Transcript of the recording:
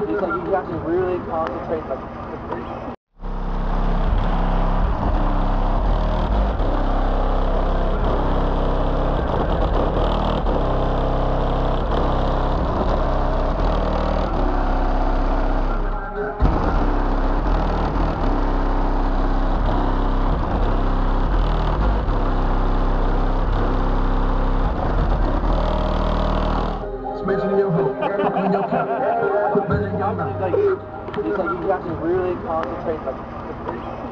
It's like you have to really concentrate, like, In your your in your mouth. it's like you have to really concentrate, like,